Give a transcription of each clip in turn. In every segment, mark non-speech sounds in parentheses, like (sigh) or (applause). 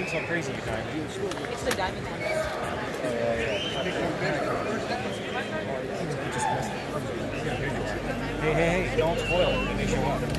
Yeah, yeah. Stop being so crazy, you guys. It's the diamond one. Oh, yeah, yeah. Hey, hey, hey, don't spoil it when they show up.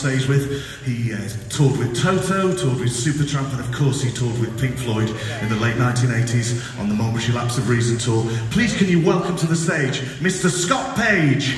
Stage with. He uh, toured with Toto, toured with Supertramp, and of course he toured with Pink Floyd in the late 1980s on the Momentary Lapse of Reason tour. Please can you welcome to the stage Mr. Scott Page.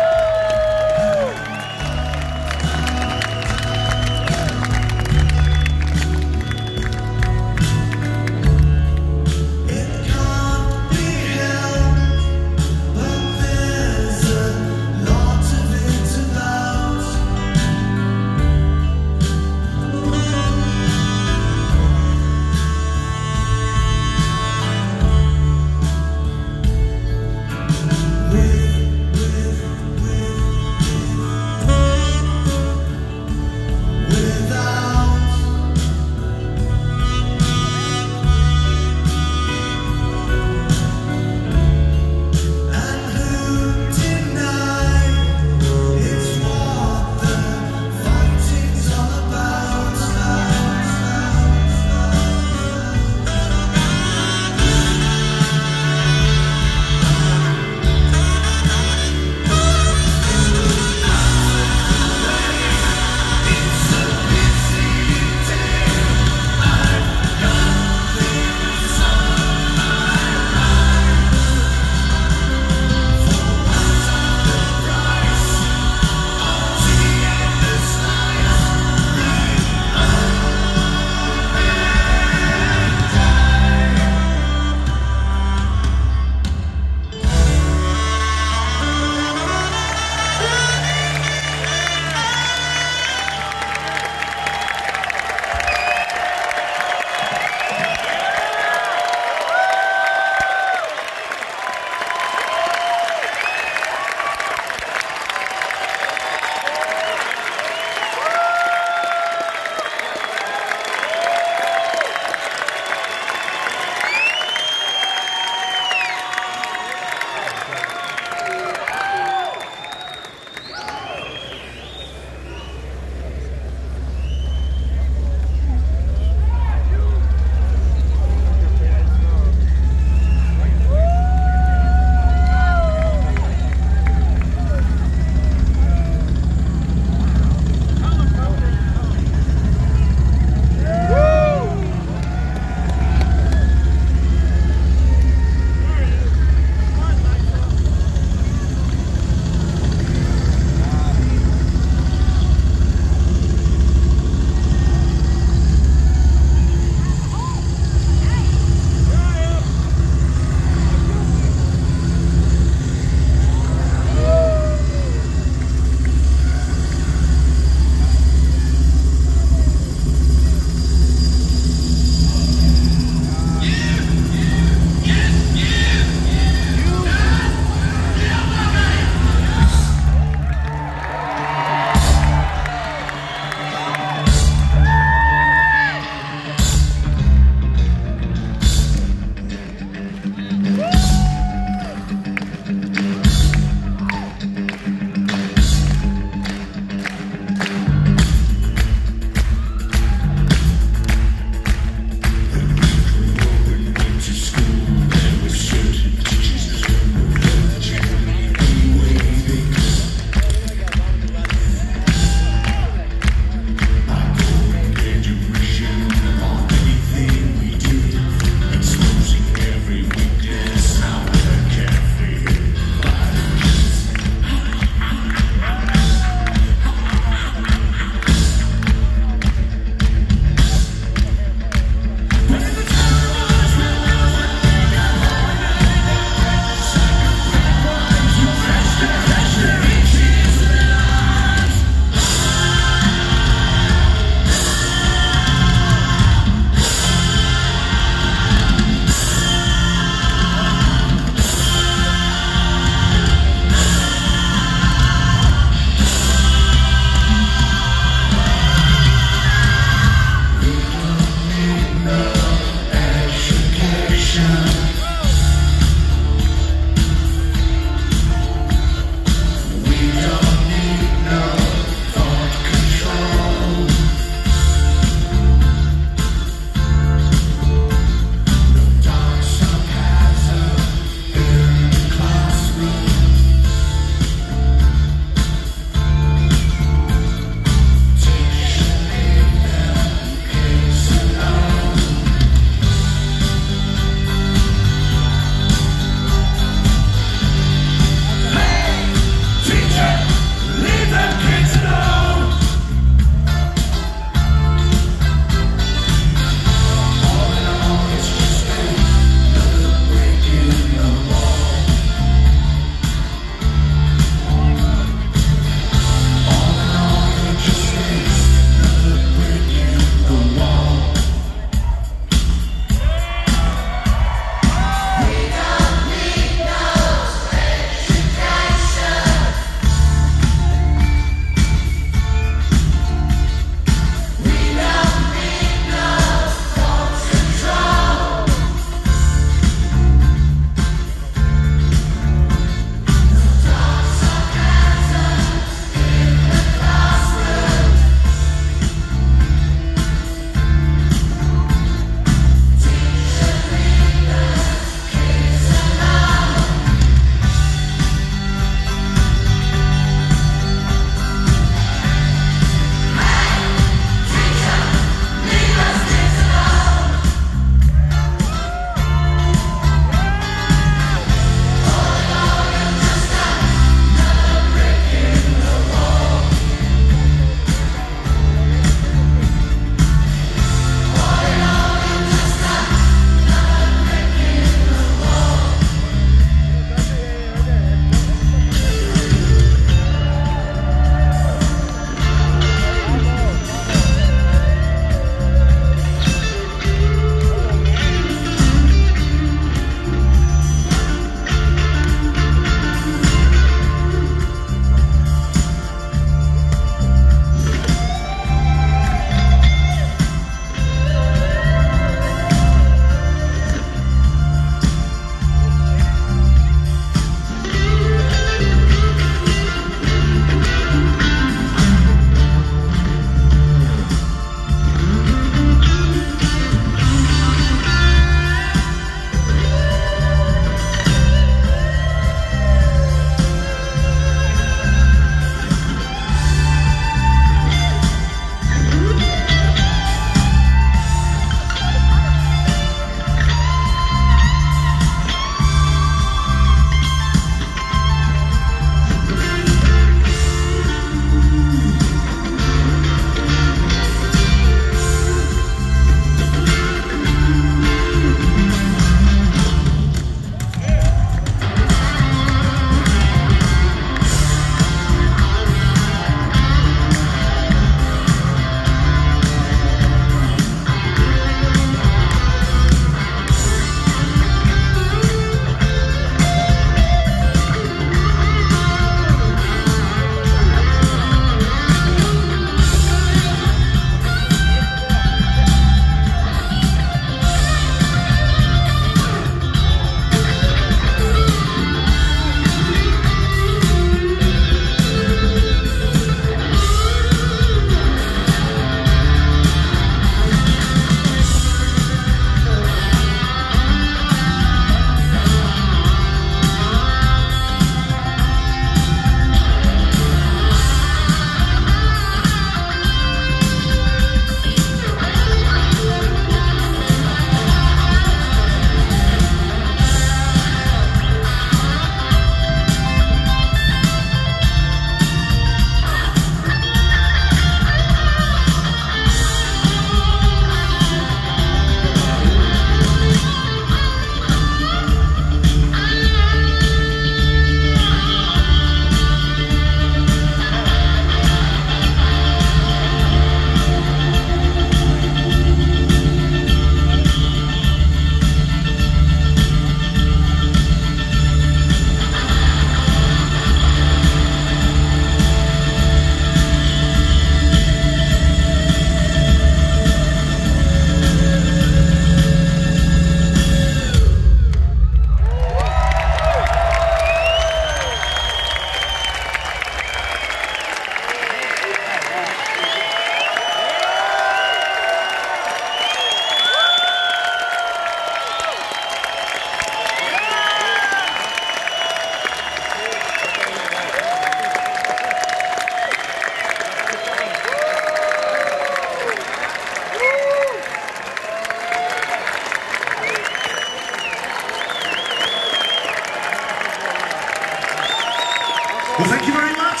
Well, thank you very much.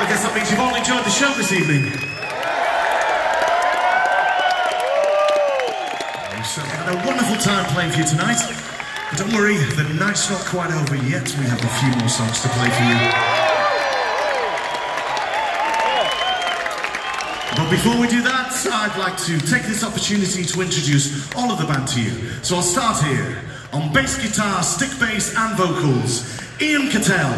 I guess that means you've all enjoyed the show this evening. We've certainly had a wonderful time playing for you tonight. But don't worry, the night's not quite over yet. We have a few more songs to play for you. Before we do that, I'd like to take this opportunity to introduce all of the band to you. So I'll start here. On bass guitar, stick bass and vocals, Ian Cattell.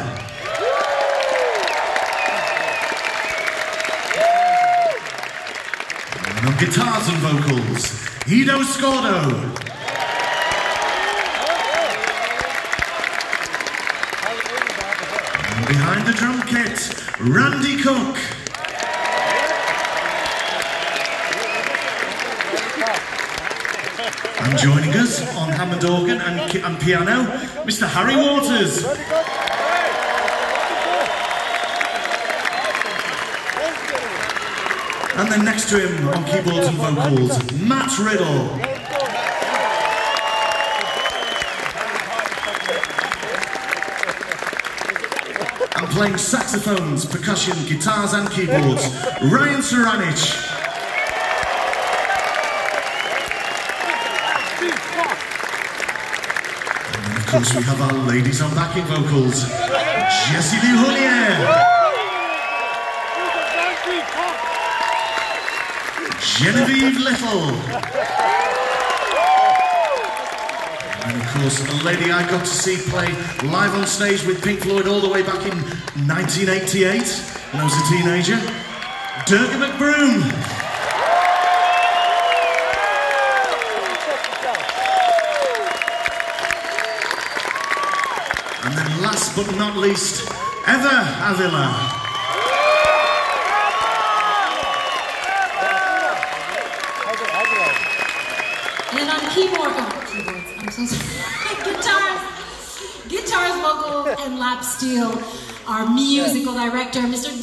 And on guitars and vocals, Edo Scordo. Behind the drum kit, Randy Cooke. And joining us on Hammond and, and piano, Mr. Harry Waters. And then next to him on keyboards and vocals, Matt Riddle. And playing saxophones, percussion, guitars and keyboards, Ryan Saranich. Course we have our ladies on backing vocals, Jessie Lee Houllier. Genevieve Little. And of course, the lady I got to see play live on stage with Pink Floyd all the way back in 1988 when I was a teenager, Durga McBroom. Least, Eva Avila. And on keyboard, oh, keyboards, I'm so sorry. (laughs) guitars, guitars, vocals, and lap steel, our musical director, Mr.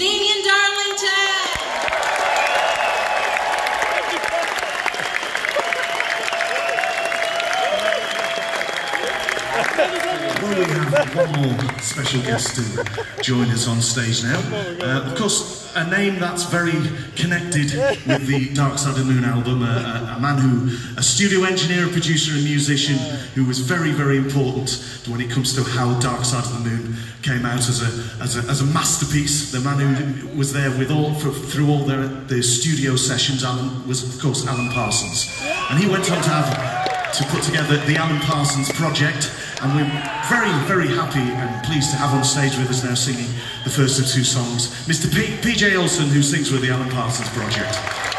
one more special guest to join us on stage now. Uh, of course, a name that's very connected with the Dark Side of the Moon album, a, a, a man who, a studio engineer, a producer, and musician who was very, very important when it comes to how Dark Side of the Moon came out as a, as a, as a masterpiece. The man who was there with all, for, through all their, their studio sessions, Alan, was, of course, Alan Parsons. And he went on to have to put together the Alan Parsons Project, and we're very, very happy and pleased to have on stage with us now singing the first of two songs, Mr. P- PJ Olsson, who sings with the Alan Parsons Project.